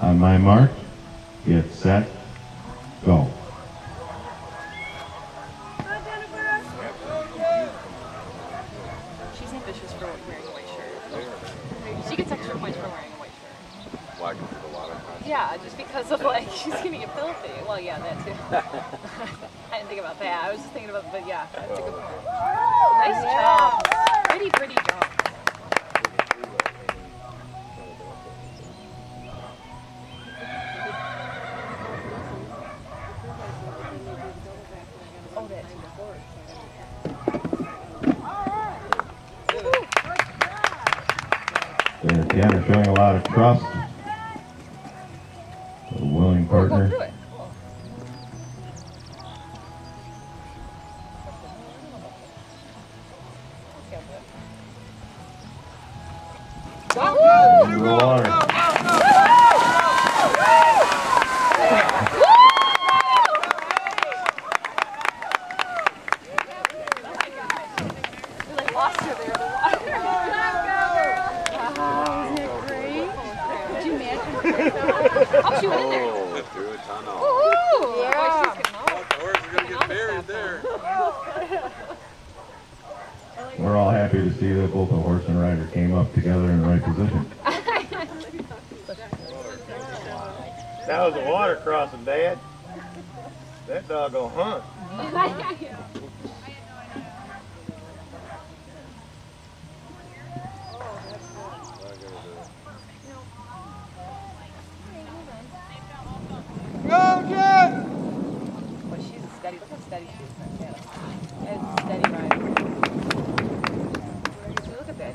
On my mark, get set, go. She's ambitious for wearing a white shirt. She gets extra points for wearing a white shirt. Why? Because of the. Yeah, just because of like she's gonna get filthy. Well, yeah, that too. I didn't think about that. I was just thinking about, but yeah, that's a good point. Nice job. Pretty, pretty job. Again, are showing a lot of trust. A willing partner. through it. Into the water. We like lost her there in the water. Wow, isn't it great? Could you imagine? Oh, she went in there. Oh, through a tunnel. Ooh, yeah. she's getting all, The horse is gonna get buried there. We're all happy to see that both the horse and rider came up together in the right position. That was a water crossing, Dad. That dog will hunt. Go, Jen! But she's a steady. Look steady she is. in that saddle. It's a steady ride. Look at that.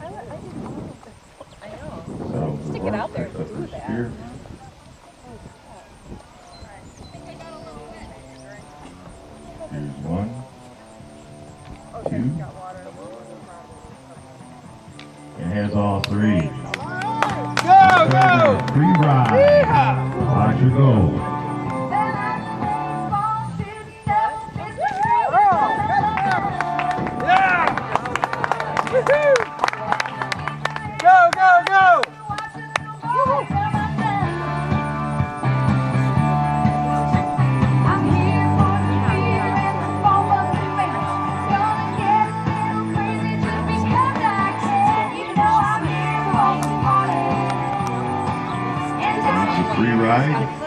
I, I didn't know that. I know. So the Stick it out there picks to do that. spear. Here's one. Two. And has all three. Go, go! Free ride. Watch her go. Go, go, go! Free ride.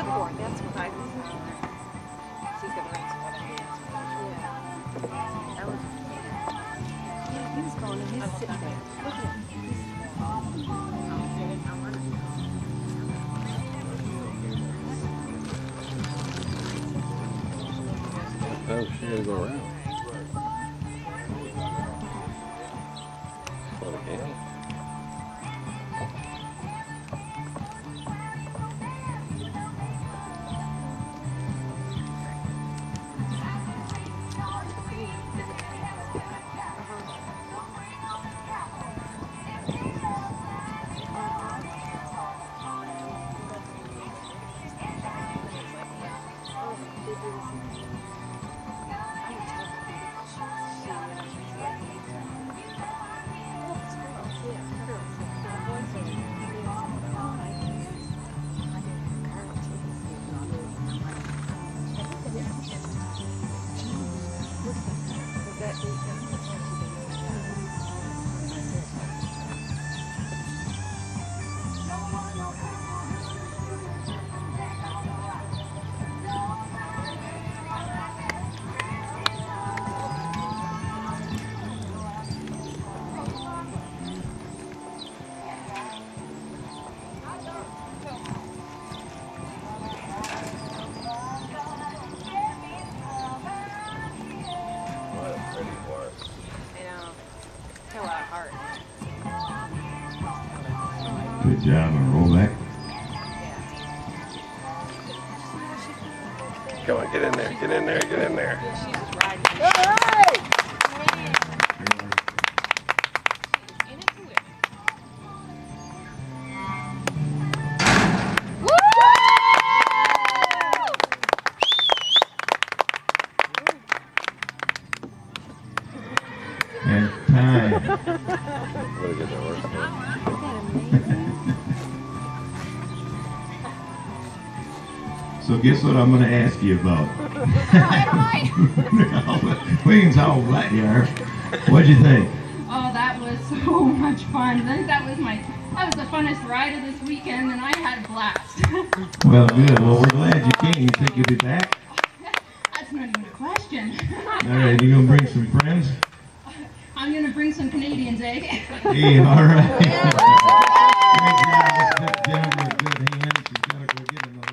Oh, she gotta go around. Good job on rollback. Come on, get in there, get in there, get in there. Yeah, she's just riding. Hey! She's into it. And time. What a good horse. So guess what I'm going to ask you about? Queens all right here. What'd you think? Oh, that was so much fun. That was my that was the funnest ride of this weekend, and I had a blast. well, good. Well, we're glad you came. You think you'll be back? That's not even a question. all right, you gonna bring some friends? I'm gonna bring some Canadians, eh? hey, all right. Yeah. Great job. Jennifer good gotta go get another.